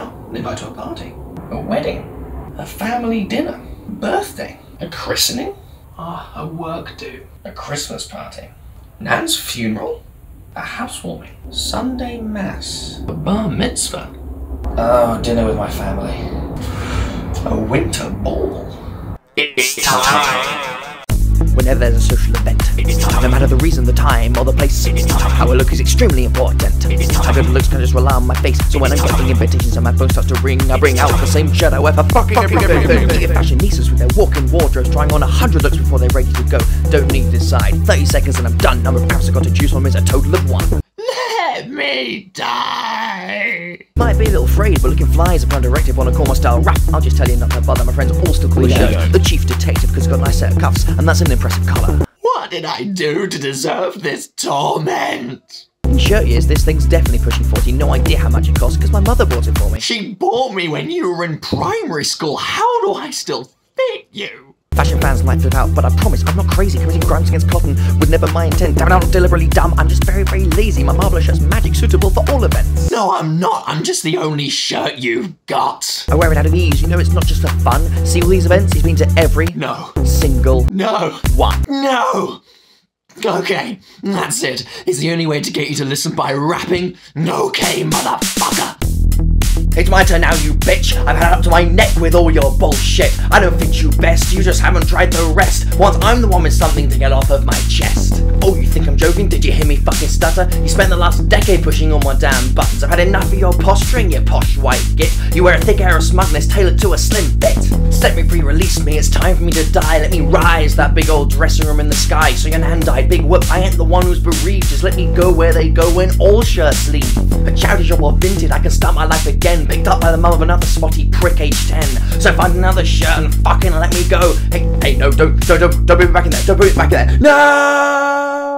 An invite to a party. A wedding. A family dinner. Birthday. A christening. Ah, a work do. A Christmas party. Nan's funeral. A housewarming. Sunday mass. A bar mitzvah. Oh, dinner with my family. A winter ball. It's time. Whenever there's a social event, no matter the reason, the time, or the place, It's time. how I look is extremely important. It's time. How good looks can just rely on my face. So when I'm getting invitations and my phone starts to ring, I bring out the same shirt I wear for fucking, Fucking everything. everything. You get fashionistas with their walk-in wardrobes, trying on a hundred looks before they're ready to go. Don't need to decide. 30 seconds and I'm done. Number of apps I got to choose from is a total of one. Let me die. Might be a little afraid, but looking fly is a pun directive. Wanna call my style rap? I'll just tell you not to bother. My friends all still call me Yeah. The chief detective, because he's got a nice set of cuffs, and that's an impressive colour. What did I do to deserve this torment? In shirt years, this thing's definitely pushing 40. No idea how much it costs, because my mother bought it for me. She bought me when you were in primary school. How do I still fit you? Fashion fans might flip out, but I promise I'm not crazy. Committing crimes against cotton would never my intent. Damn it, I'm not deliberately dumb. I'm just very, very lazy. My marvelous shirt's magic, suitable for all events. No, I'm not. I'm just the only shirt you've got. I wear it out of ease. You know it's not just for fun. See all these events? He's been to every No. single No. one. No. Okay, that's it. It's the only way to get you to listen by rapping. No, okay, motherfucker. It's my turn now, you bitch. I've had it up to my neck with all your bullshit. I don't think you best, you just haven't tried the rest. Once I'm the one with something to get off of my chest. Oh, you think I'm joking? Did you hear me fucking stutter? You spent the last decade pushing all my damn buttons. I've had enough of your posturing, you posh white git. You wear a thick air of smugness tailored to a slim fit. Set me free, release me, it's time for me to die. Let me rise, that big old dressing room in the sky. So your nan died, big whoop, I ain't the one who's bereaved. Just let me go where they go when all shirts leave. A charity job or vinted, I can start my life again. Picked up by the mum of another spotty prick age 10. So find another shirt and fucking let me go. Hey, hey, no, don't, don't, don't, don't put it back in there. Don't put it back in there. No!